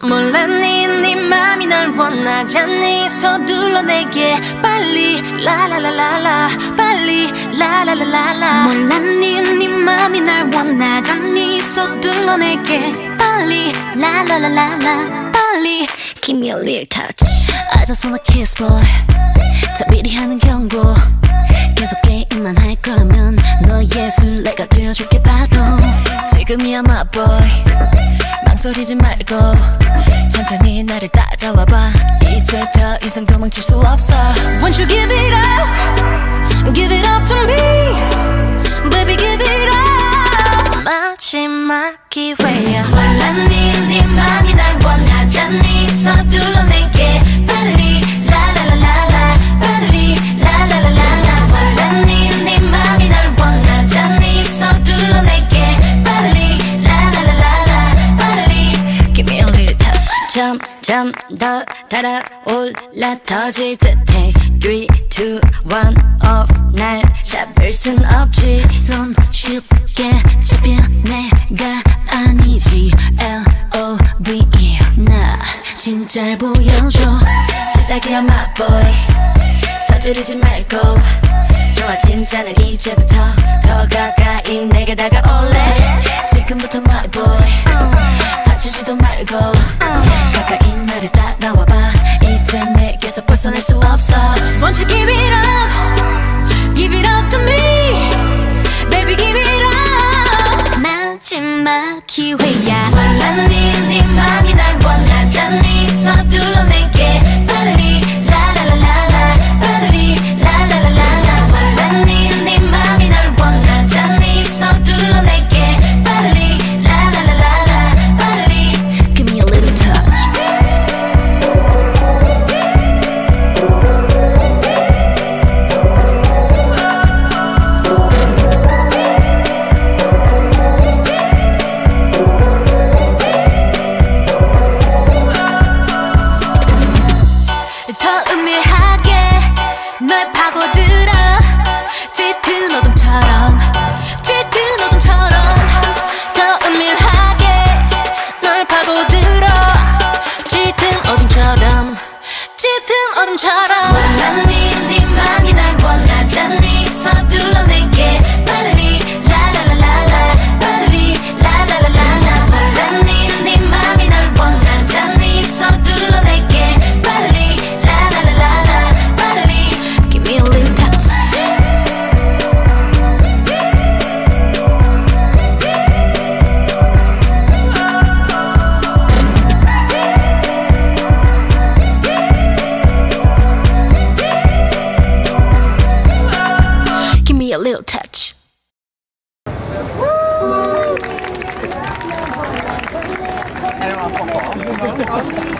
몰랐니? 네 맘이 날 원하잖니? 서둘러 내게 빨리 라라라라라 빨리 라라라라라. 몰랐니? 네 맘이 날 원하잖니? 서둘러 내게 빨리 라라라라라 빨리. Give me a little touch. I just wanna kiss boy. 다 미리 하는 경고. 계속 게임만 할 거라면 너의 술래가 되어줄게 바로. 지금이야 my boy 망설이지 말고 천천히 나를 따라와봐. 이제 더 이상 도망칠 수 없어. Won't you give it up? Give it up to me. Baby give it up. 마지막 기회야. 몰랐니? 네 맘이 날 원하잖니? 서둘 점점 더 달아올라 터질 듯해. 3, 2, 1 off. 날 잡을 순 없지. 손 쉽게 잡혀 내가 아니지. L-O-V-E 나 진짜를 보여줘. 시작이야 my boy. 서두르지 말고. 좋아 진짜는 이제부터 더 가까이 내게 다가올래. 지금부터 my boy. 봐주지도 말고 내게 짙은 어둠처럼 Hallelujah.